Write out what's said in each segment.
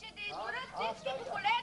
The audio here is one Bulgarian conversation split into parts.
Ce dezgurăt, ce cuculeț!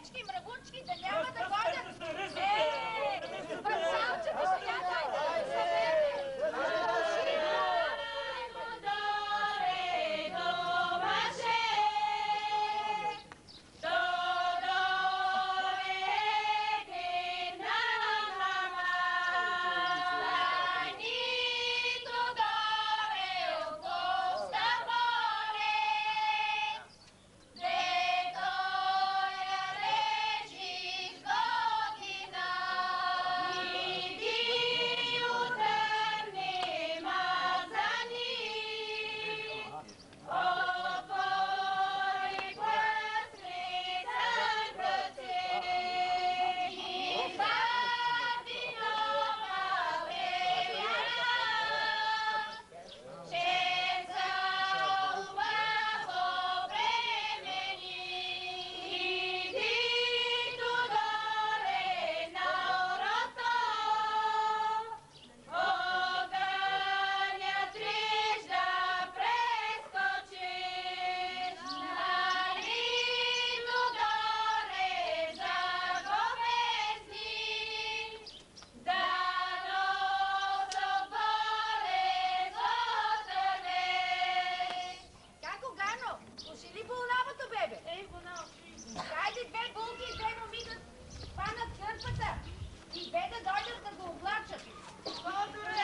Кърпата. И бе да дойдат да го облачат. Тодоре,